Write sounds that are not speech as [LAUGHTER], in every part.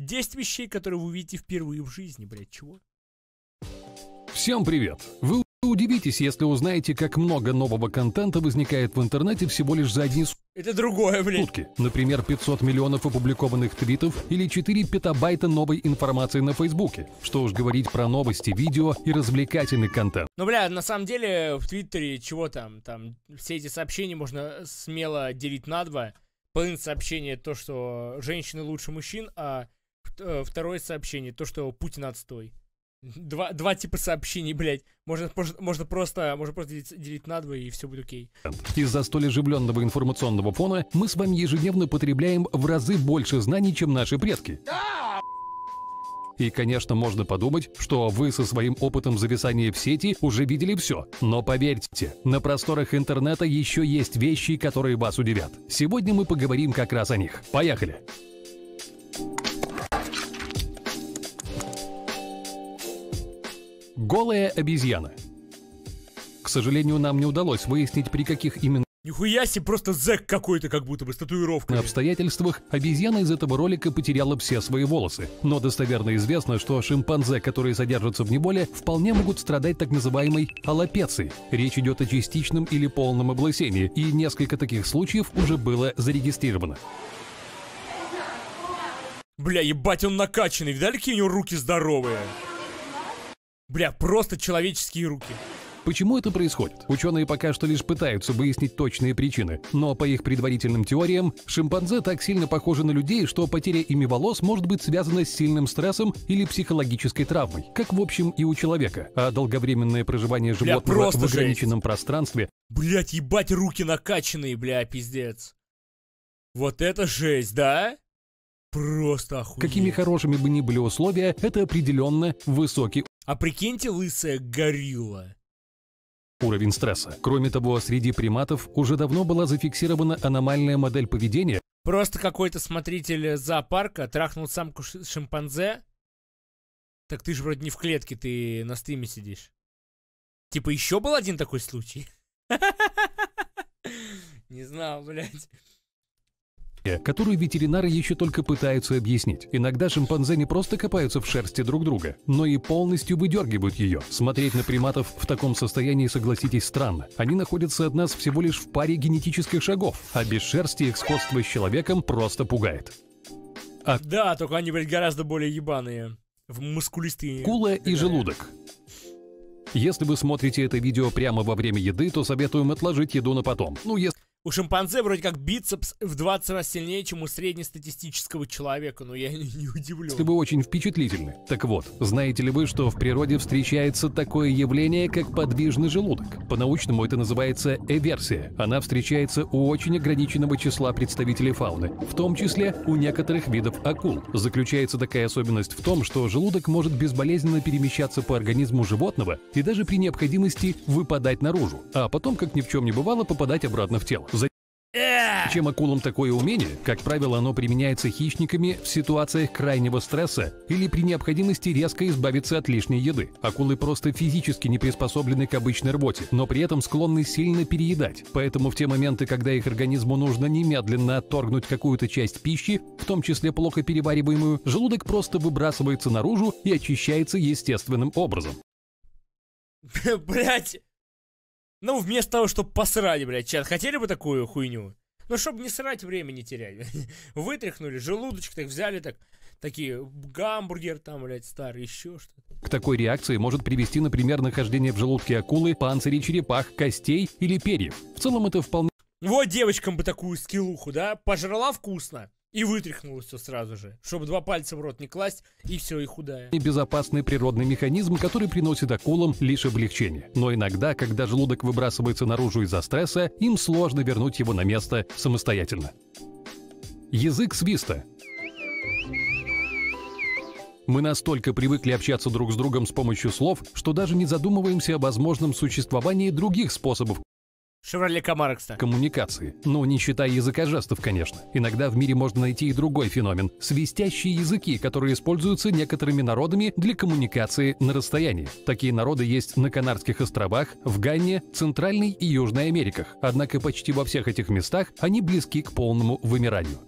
10 вещей, которые вы увидите впервые в жизни, блядь, чего? Всем привет! Вы удивитесь, если узнаете, как много нового контента возникает в интернете всего лишь за одни Это другое, блядь. сутки. Например, 500 миллионов опубликованных твитов или 4 петабайта новой информации на Фейсбуке. Что уж говорить про новости, видео и развлекательный контент. Ну, бля, на самом деле, в Твиттере чего там? Там все эти сообщения можно смело делить на два. Половина сообщения то, что женщины лучше мужчин, а второе сообщение то, что Путин отстой. Два, два типа сообщений, блядь. Можно, можно, можно просто, можно просто делить, делить на два, и все будет окей. Из-за столь оживленного информационного фона мы с вами ежедневно потребляем в разы больше знаний, чем наши предки. И, конечно, можно подумать, что вы со своим опытом зависания в сети уже видели все. Но поверьте, на просторах интернета еще есть вещи, которые вас удивят. Сегодня мы поговорим как раз о них. Поехали! Голая обезьяна. К сожалению, нам не удалось выяснить, при каких именно Нихуя себе, просто зэк какой-то, как будто бы, с татуировкой. обстоятельствах обезьяна из этого ролика потеряла все свои волосы. Но достоверно известно, что шимпанзе, которые содержатся в неволе, вполне могут страдать так называемой аллопецией. Речь идет о частичном или полном облысении, и несколько таких случаев уже было зарегистрировано. Бля, ебать, он накачанный. Видали, какие у него руки здоровые? Бля, просто человеческие руки. Почему это происходит? Ученые пока что лишь пытаются выяснить точные причины, но по их предварительным теориям, шимпанзе так сильно похожи на людей, что потеря ими волос может быть связана с сильным стрессом или психологической травмой, как в общем и у человека. А долговременное проживание Бля, животного просто в ограниченном пространстве Блять, ебать, руки накачанные, бля, пиздец. Вот это жесть, да? Просто охуеть. Какими хорошими бы ни были условия, это определенно высокий А прикиньте, лысая горилла. уровень стресса. Кроме того, среди приматов уже давно была зафиксирована аномальная модель поведения, Просто какой-то смотритель зоопарка трахнул самку шимпанзе. Так ты же вроде не в клетке, ты на стриме сидишь. Типа еще был один такой случай? [LAUGHS] Не знал, блядь. Которую ветеринары еще только пытаются объяснить. Иногда шимпанзе не просто копаются в шерсти друг друга, но и полностью выдергивают ее. Смотреть на приматов в таком состоянии, согласитесь, странно. Они находятся от нас всего лишь в паре генетических шагов, а без шерсти их сходство с человеком просто пугает. Да, только они, блядь, гораздо более ебаные. В мускулистые. Акула и желудок. Если вы смотрите это видео прямо во время еды, то советуем отложить еду на потом. Ну, если У шимпанзе вроде как бицепс в 20 раз сильнее, чем у среднестатистического человека, но я не, удивлен. если вы очень впечатлительны. Так вот, знаете ли вы, что в природе встречается такое явление, как подвижный желудок? По-научному это называется эверсия. Она встречается у очень ограниченного числа представителей фауны, в том числе у некоторых видов акул. Заключается такая особенность в том, что желудок может безболезненно перемещаться по организму животного и даже при необходимости выпадать наружу, а потом, как ни в чем не бывало, попадать обратно в тело. Чем акулам такое умение? Как правило, оно применяется хищниками в ситуациях крайнего стресса или при необходимости резко избавиться от лишней еды. Акулы просто физически не приспособлены к обычной рвоте, но при этом склонны сильно переедать. Поэтому в те моменты, когда их организму нужно немедленно отторгнуть какую-то часть пищи, в том числе плохо перевариваемую, желудок просто выбрасывается наружу и очищается естественным образом. [LAUGHS] Блять. Ну, вместо того, чтобы посрать, блядь, чат, хотели бы такую хуйню? Ну, чтобы не срать, время не терять. [LAUGHS] Вытряхнули, желудочек так взяли, так, такие, гамбургер там, блядь, старый, еще что-то. К такой реакции может привести, например, нахождение в желудке акулы панцирей черепах, костей или перьев. В целом это вполне Вот девочкам бы такую скиллуху, да? Пожрала вкусно и вытряхнула все сразу же. Чтобы два пальца в рот не класть, и все, и худая. безопасный природный механизм, который приносит акулам лишь облегчение. Но иногда, когда желудок выбрасывается наружу из-за стресса, им сложно вернуть его на место самостоятельно. Язык свиста. Мы настолько привыкли общаться друг с другом с помощью слов, что даже не задумываемся о возможном существовании других способов Шевроле Камаро, кстати. коммуникации. Ну, не считая языка жестов, конечно. Иногда в мире можно найти и другой феномен – свистящие языки, которые используются некоторыми народами для коммуникации на расстоянии. Такие народы есть на Канарских островах, в Ганне, Центральной и Южной Америках. Однако почти во всех этих местах они близки к полному вымиранию.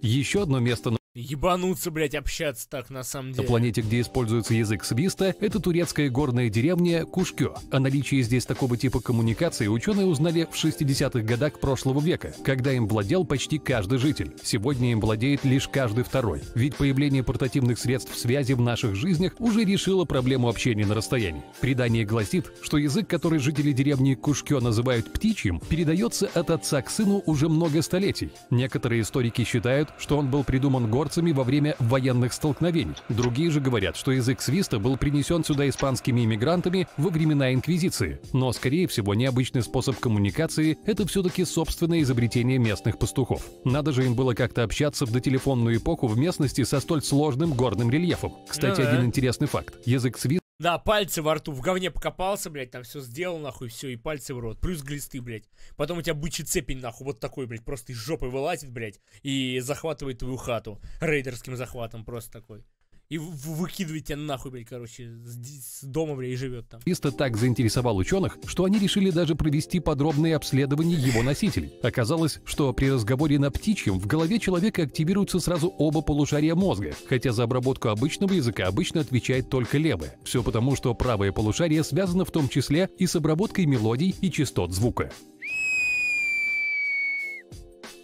Еще одно место Ебануться, блядь, общаться так на самом на деле. планете, где используется язык свиста, это турецкая горная деревня Кушкё. О наличии здесь такого типа коммуникации ученые узнали в 60-х годах прошлого века, когда им владел почти каждый житель. Сегодня им владеет лишь каждый второй. Ведь появление портативных средств связи в наших жизнях уже решило проблему общения на расстоянии. Предание гласит, что язык, который жители деревни Кушкё называют птичьим, передается от отца к сыну уже много столетий. Некоторые историки считают, что он был придуман горцами во время военных столкновений. Другие же говорят, что язык свиста был принесен сюда испанскими иммигрантами во времена Инквизиции. Но, скорее всего, необычный способ коммуникации – это все-таки собственное изобретение местных пастухов. Надо же им было как-то общаться в дотелефонную эпоху в местности со столь сложным горным рельефом. Кстати, Ну один интересный факт. Язык свиста Да, пальцы во рту, в говне покопался, блядь, там все сделал, нахуй, все, и пальцы в рот. Плюс глисты, блядь. Потом у тебя бычий цепень, нахуй, вот такой, блядь, просто из жопы вылазит, блядь, и захватывает твою хату. Рейдерским захватом просто такой. И в- в- выкидывает тебя нахуй, блядь, короче, с, дома, блядь, и живет там. Свиста так заинтересовал ученых, что они решили даже провести подробные обследования его носителей. Оказалось, что при разговоре на птичьем в голове человека активируются сразу оба полушария мозга, хотя за обработку обычного языка обычно отвечает только левое. Все потому, что правое полушарие связано в том числе и с обработкой мелодий и частот звука.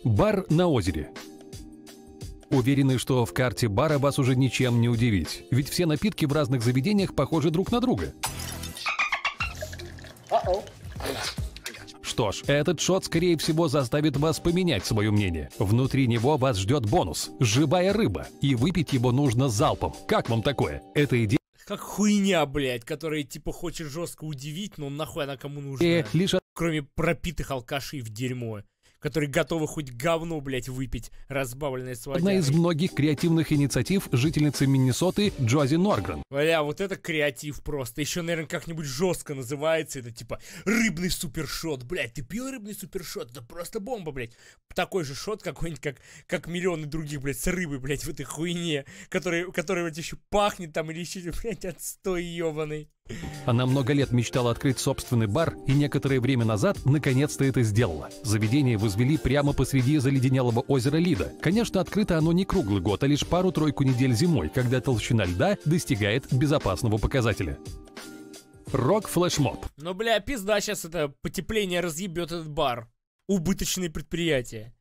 Бар на озере. Уверены, что в карте бара вас уже ничем не удивить, ведь все напитки в разных заведениях похожи друг на друга. Что ж, этот шот, скорее всего, заставит вас поменять свое мнение. Внутри него вас ждет бонус – живая рыба, и выпить его нужно залпом. Как вам такое? Эта идея Как хуйня, блядь, которая, типа, хочет жестко удивить, но нахуй она кому нужна? лишь Кроме пропитых алкашей в дерьмо, которые готовы хоть говно, блядь, выпить, разбавленное с одна из многих креативных инициатив жительницы Миннесоты Джози Норгрен. Бля, вот это креатив просто. Еще, наверное, как-нибудь жестко называется. Это типа рыбный супершот. Блядь, ты пил рыбный супершот? Это просто бомба, блядь. Такой же шот какой-нибудь, как, как миллионы других, блядь, с рыбой, блядь, в этой хуйне. Который, который вот еще пахнет там или еще, блядь, отстой ебаный. Она много лет мечтала открыть собственный бар, и некоторое время назад наконец-то это сделала. Заведение возвели прямо посреди заледенелого озера Лида. Конечно, открыто оно не круглый год, а лишь пару-тройку недель зимой, когда толщина льда достигает безопасного показателя. Рок-флешмоб. Но, бля, пизда сейчас это потепление разъебет этот бар. Убыточные предприятия.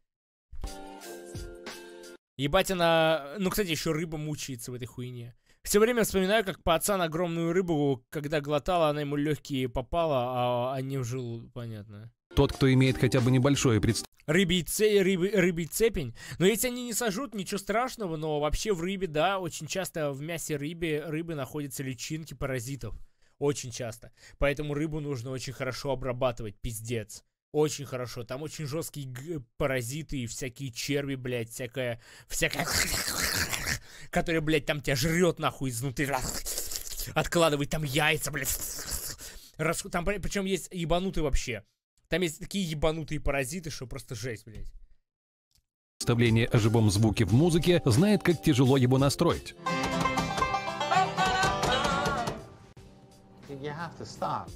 Ебать она... Ну, кстати, еще рыба мучается в этой хуйне. Все время вспоминаю, как пацан огромную рыбу, когда глотала, она ему легкие попала, а они в желудок, понятно. Тот, кто имеет хотя бы небольшое представление Рыбий, це... рыбий, рыбий цепень. Но если они не сожрут, ничего страшного, но вообще в рыбе, да, очень часто в мясе рыбы, рыбы находятся личинки паразитов. Очень часто. Поэтому рыбу нужно очень хорошо обрабатывать, пиздец. Очень хорошо. Там очень жесткие паразиты и всякие черви, блядь, всякая... Всякая... Которая, блядь, там тебя жрет нахуй изнутри. Откладывает там яйца, блядь. Рас- Там, причем есть ебанутые вообще. Там есть такие ебанутые паразиты, что просто жесть, блядь. о живом звуке в музыке, знает, как тяжело его настроить.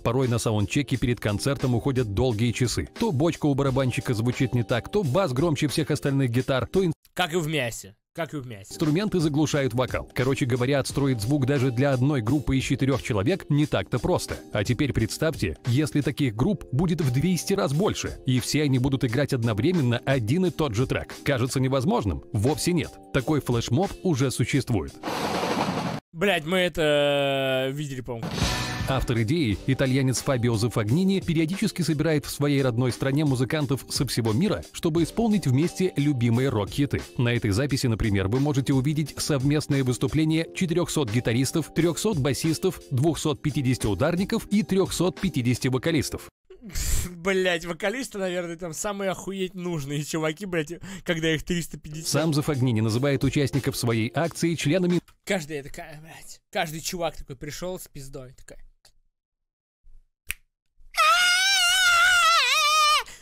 Порой на саундчеке перед концертом уходят долгие часы. То бочка у барабанщика звучит не так, то бас громче всех остальных гитар, то Как и в мясе. Как и в мясе. инструменты заглушают вокал. Короче говоря, отстроить звук даже для одной группы из четырех человек не так-то просто. А теперь представьте, если таких групп будет в 200 раз больше, и все они будут играть одновременно один и тот же трек. Кажется невозможным? Вовсе нет. Такой флешмоб уже существует. Блять, мы это э, видели, по-моему. Автор идеи, итальянец Фабио Зафагнини, периодически собирает в своей родной стране музыкантов со всего мира, чтобы исполнить вместе любимые рок-хиты. На этой записи, например, вы можете увидеть совместное выступление 400 гитаристов, 300 басистов, 250 ударников и 350 вокалистов. [LAUGHS] Блять, вокалисты, наверное, там самые охуеть нужные чуваки, блять, когда их 350. Сам Зафагнини называет участников своей акции членами Каждая такая, блять. Каждый чувак такой пришел с пиздой, такая.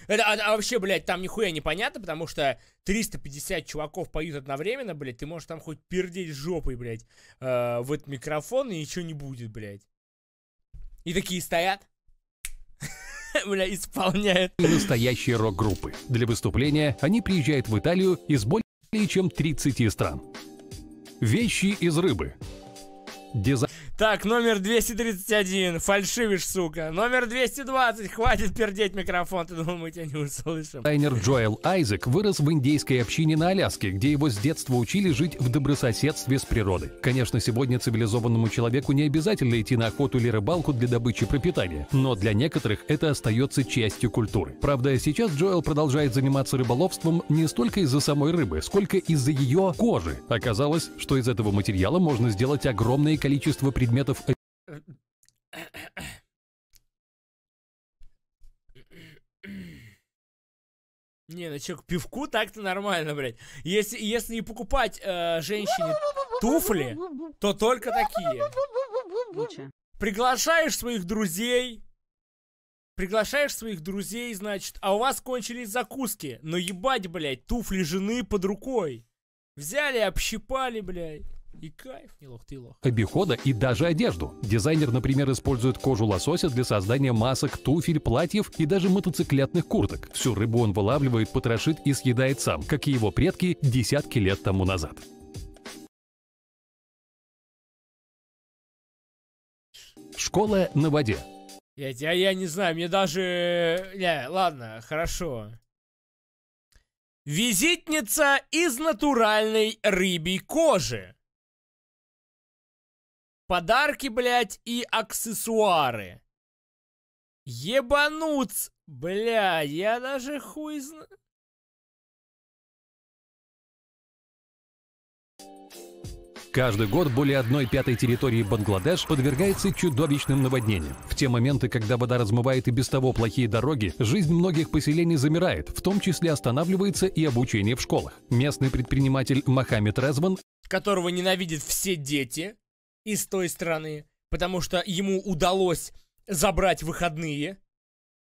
Это, а, а вообще, блядь, там нихуя непонятно, потому что 350 чуваков поют одновременно, блядь, ты можешь там хоть пердеть жопой, блядь, э, в этот микрофон, и ничего не будет, блядь. И такие стоят, [LAUGHS] бля, исполняют. настоящие рок-группы. Для выступления они приезжают в Италию из более чем 30 стран. Вещи из рыбы. Дизайн Так, номер 231, фальшивишь, сука. Номер 220, хватит пердеть микрофон, ты думал, мы тебя не услышим. Дизайнер Джоэл Айзек вырос в индейской общине на Аляске, где его с детства учили жить в добрососедстве с природой. Конечно, сегодня цивилизованному человеку не обязательно идти на охоту или рыбалку для добычи пропитания, но для некоторых это остается частью культуры. Правда, сейчас Джоэл продолжает заниматься рыболовством не столько из-за самой рыбы, сколько из-за ее кожи. Оказалось, что из этого материала можно сделать огромное количество предметов Не, ну чё, к пивку так-то нормально, блядь. Если, если не покупать э, женщине туфли, то только такие. Лучше. Приглашаешь своих друзей, приглашаешь своих друзей, значит, а у вас кончились закуски. Но ебать, блядь, туфли жены под рукой. Взяли, общипали, блядь. И кайф, не лох ты лох. обихода и даже одежду. Дизайнер, например, использует кожу лосося для создания масок, туфель, платьев и даже мотоциклетных курток. Всю рыбу он вылавливает, потрошит и съедает сам, как и его предки десятки лет тому назад. Школа на воде. Я, я, я не знаю, мне даже... Не, ладно, хорошо. Визитница из натуральной рыбьей кожи. Подарки, блядь, и аксессуары. Ебануц, бля, я даже хуй знаю. Каждый год более одной пятой территории Бангладеш подвергается чудовищным наводнениям. В те моменты, когда вода размывает и без того плохие дороги, жизнь многих поселений замирает, в том числе останавливается и обучение в школах. Местный предприниматель Мохаммед Резван которого ненавидят все дети из той страны, потому что ему удалось забрать выходные,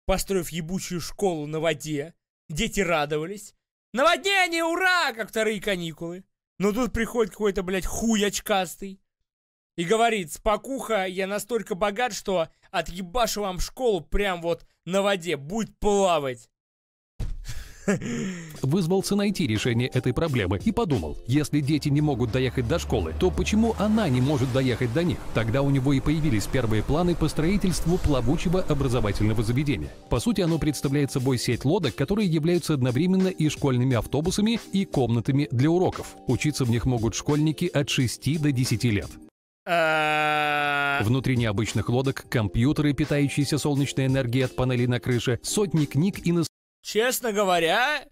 построив ебучую школу на воде. Дети радовались. Наводнение, ура! Как вторые каникулы. Но тут приходит какой-то, блядь, хуй очкастый. И говорит, спокуха, я настолько богат, что отъебашу вам школу прям вот на воде. Будет плавать. Вызвался найти решение этой проблемы и подумал, если дети не могут доехать до школы, то почему она не может доехать до них? Тогда у него и появились первые планы по строительству плавучего образовательного заведения. По сути, оно представляет собой сеть лодок, которые являются одновременно и школьными автобусами, и комнатами для уроков. Учиться в них могут школьники от 6 до 10 лет. Внутри необычных лодок компьютеры, питающиеся солнечной энергией от панелей на крыше, сотни книг и Честно говоря,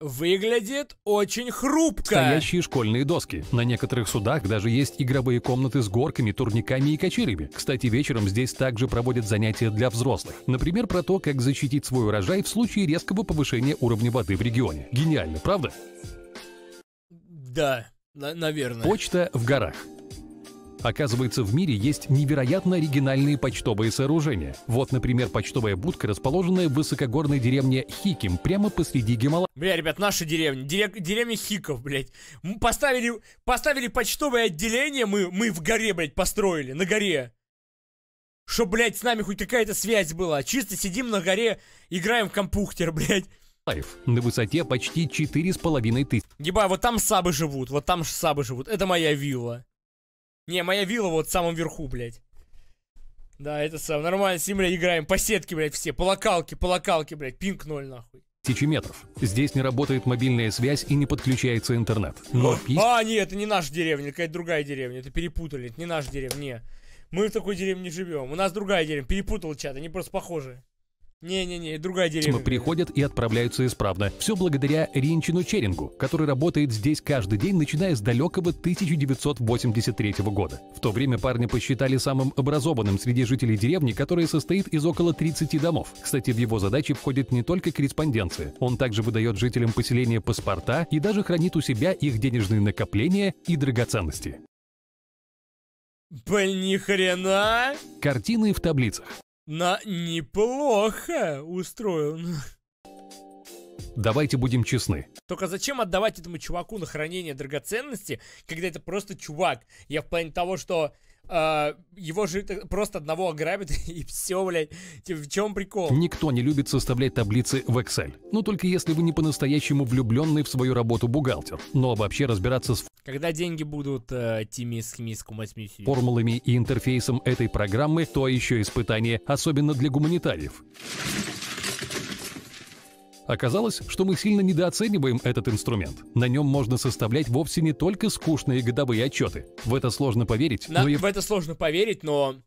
выглядит очень хрупко. Настоящие школьные доски. На некоторых судах даже есть игровые комнаты с горками, турниками и качелями. Кстати, вечером здесь также проводят занятия для взрослых. Например, про то, как защитить свой урожай в случае резкого повышения уровня воды в регионе. Гениально, правда? Да, на- наверное. Почта в горах. Оказывается, в мире есть невероятно оригинальные почтовые сооружения. Вот, например, почтовая будка, расположенная в высокогорной деревне Хиким, прямо посреди Гималая. Бля, ребят, наша деревня, дерев- деревня Хиков, блядь. Мы поставили, поставили почтовое отделение, мы, мы в горе, блядь, построили, на горе. Чтоб, блядь, с нами хоть какая-то связь была. Чисто сидим на горе, играем в компьютер, [LAUGHS] блядь. на высоте почти 4,5 тысячи Ебать, вот там сабы живут, вот там сабы живут. Это моя вилла. Не, моя вилла вот в самом верху, блядь. Да, это сам. Нормально, с ним, блядь, играем. По сетке, блядь, все. По локалке, по локалке, блядь. Пинг ноль, нахуй. метров. Здесь не работает мобильная связь и не подключается интернет. Но пись... А, нет, это не наша деревня, какая-то другая деревня. Это перепутали, это не наша деревня, не. Мы в такой деревне не живем. У нас другая деревня. Перепутал чат, они просто похожи. Не-не-не, другая деревня. приходят и отправляются исправно. Все благодаря Ринчину Черингу, который работает здесь каждый день, начиная с далекого 1983 года. В то время парня посчитали самым образованным среди жителей деревни, которая состоит из около 30 домов. Кстати, в его задачи входит не только корреспонденция. Он также выдает жителям поселения паспорта и даже хранит у себя их денежные накопления и драгоценности. Блин, ни хрена. Картины в таблицах. На неплохо устроил. Давайте будем честны. Только зачем отдавать этому чуваку на хранение драгоценности, когда это просто чувак? Я в плане того, что его же просто одного ограбят [LAUGHS] и все, блядь. Типа, в чем прикол? Никто не любит составлять таблицы в Excel. Ну, только если вы не по-настоящему влюбленный в свою работу бухгалтер. Но вообще разбираться с Когда деньги будут э, тимис, химис, кумасмис. формулами и интерфейсом этой программы, то еще испытание, особенно для гуманитариев. Оказалось, что мы сильно недооцениваем этот инструмент. На нем можно составлять вовсе не только скучные годовые отчеты. В это сложно поверить, На- но и В это сложно поверить, но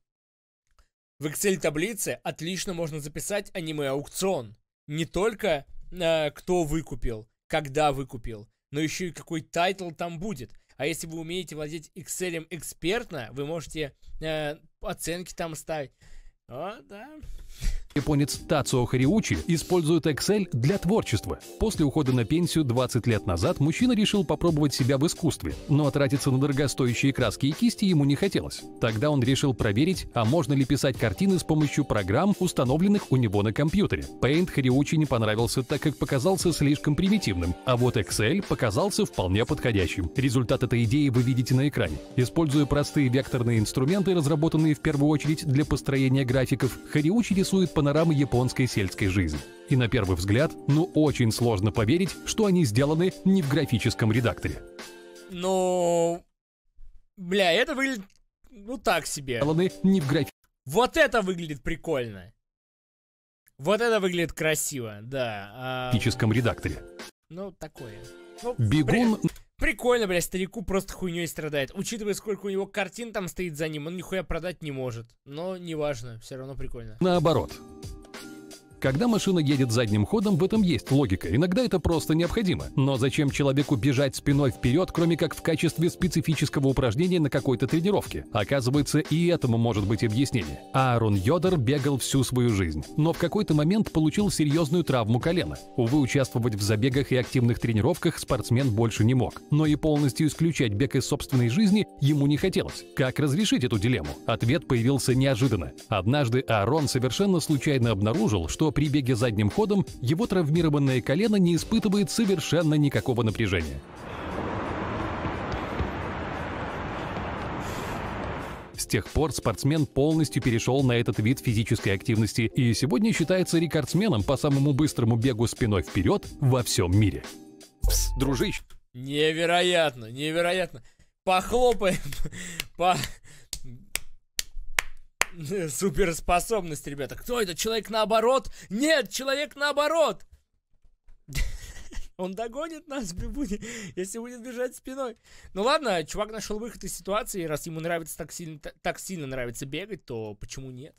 в Excel-таблице отлично можно записать аниме-аукцион. Не только э, кто выкупил, когда выкупил, но еще и какой title там будет. А если вы умеете владеть Excel экспертно, вы можете э, оценки там ставить. О, да. Японец Тацуо Хариучи использует Excel для творчества. После ухода на пенсию 20 лет назад мужчина решил попробовать себя в искусстве, но тратиться на дорогостоящие краски и кисти ему не хотелось. Тогда он решил проверить, а можно ли писать картины с помощью программ, установленных у него на компьютере. Paint Хариучи не понравился, так как показался слишком примитивным, а вот Excel показался вполне подходящим. Результат этой идеи вы видите на экране. Используя простые векторные инструменты, разработанные в первую очередь для построения графиков, Хариучи рисует панорамы японской сельской жизни. И на первый взгляд, ну очень сложно поверить, что они сделаны не в графическом редакторе. Ну, бля, это выглядит, ну так себе. Сделаны не в Вот это выглядит прикольно. Вот это выглядит красиво, да. а, графическом редакторе. ну, такое. Ну, Бегун Прикольно, бля, старику просто хуйней страдает. Учитывая, сколько у него картин там стоит за ним, он нихуя продать не может. Но неважно, все равно прикольно. наоборот. Когда машина едет задним ходом, в этом есть логика. Иногда это просто необходимо. Но зачем человеку бежать спиной вперед, кроме как в качестве специфического упражнения на какой-то тренировке? Оказывается, и этому может быть объяснение. Аарон Йодер бегал всю свою жизнь, но в какой-то момент получил серьезную травму колена. Увы, участвовать в забегах и активных тренировках спортсмен больше не мог. Но и полностью исключать бег из собственной жизни ему не хотелось. Как разрешить эту дилемму? Ответ появился неожиданно. Однажды Аарон совершенно случайно обнаружил, что при беге задним ходом его травмированное колено не испытывает совершенно никакого напряжения. С тех пор спортсмен полностью перешел на этот вид физической активности и сегодня считается рекордсменом по самому быстрому бегу спиной вперед во всем мире. Пс, дружище, Невероятно, невероятно. Похлопаем [LAUGHS] по [LAUGHS] суперспособность, ребята. Кто это? Человек наоборот? Нет, человек наоборот. [LAUGHS] Он догонит нас, будет, если будет бежать спиной. Ну ладно, чувак нашел выход из ситуации, раз ему нравится так сильно, так сильно нравится бегать, то почему нет?